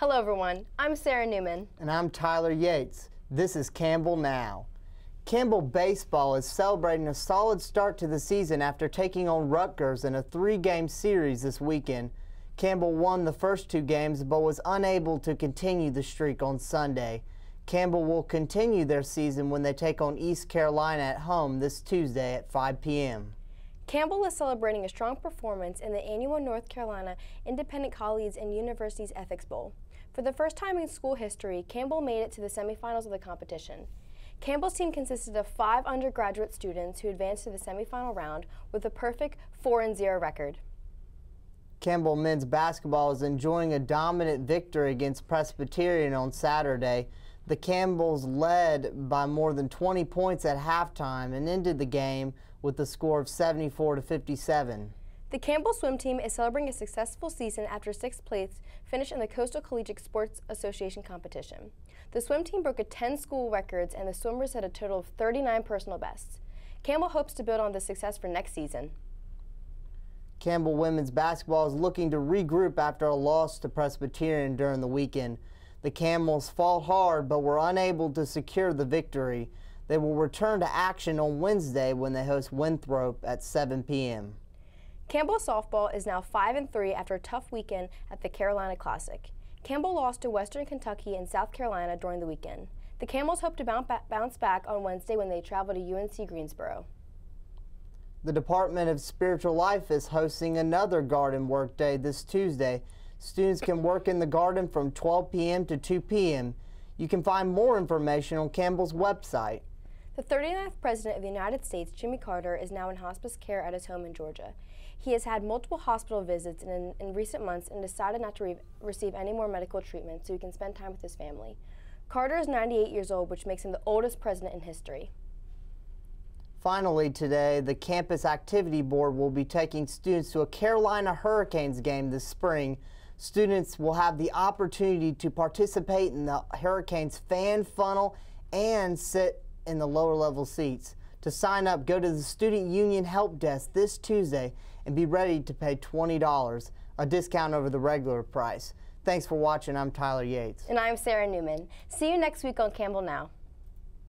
Hello, everyone. I'm Sarah Newman. And I'm Tyler Yates. This is Campbell Now. Campbell Baseball is celebrating a solid start to the season after taking on Rutgers in a three game series this weekend. Campbell won the first two games but was unable to continue the streak on Sunday. Campbell will continue their season when they take on East Carolina at home this Tuesday at 5 p.m. Campbell is celebrating a strong performance in the annual North Carolina Independent Colleges and Universities Ethics Bowl. For the first time in school history, Campbell made it to the semifinals of the competition. Campbell's team consisted of five undergraduate students who advanced to the semifinal round with a perfect 4 0 record. Campbell men's basketball is enjoying a dominant victory against Presbyterian on Saturday. The Camels led by more than 20 points at halftime and ended the game with a score of 74 to 57. The Campbell swim team is celebrating a successful season after sixth place finish in the Coastal Collegiate Sports Association competition. The swim team broke a 10 school records and the swimmers had a total of 39 personal bests. Campbell hopes to build on this success for next season. Campbell women's basketball is looking to regroup after a loss to Presbyterian during the weekend. The Camels fought hard but were unable to secure the victory. They will return to action on Wednesday when they host Winthrop at 7 p.m. Campbell softball is now 5 and 3 after a tough weekend at the Carolina Classic. Campbell lost to Western Kentucky and South Carolina during the weekend. The Camels hope to bounce back on Wednesday when they travel to UNC Greensboro. The Department of Spiritual Life is hosting another garden work day this Tuesday. Students can work in the garden from 12 p.m. to 2 p.m. You can find more information on Campbell's website. The 39th President of the United States, Jimmy Carter, is now in hospice care at his home in Georgia. He has had multiple hospital visits in, in recent months and decided not to re receive any more medical treatment so he can spend time with his family. Carter is 98 years old, which makes him the oldest president in history. Finally, today, the Campus Activity Board will be taking students to a Carolina Hurricanes game this spring. Students will have the opportunity to participate in the Hurricanes fan funnel and sit in the lower level seats. To sign up, go to the Student Union Help Desk this Tuesday and be ready to pay $20, a discount over the regular price. Thanks for watching. I'm Tyler Yates. And I'm Sarah Newman. See you next week on Campbell Now.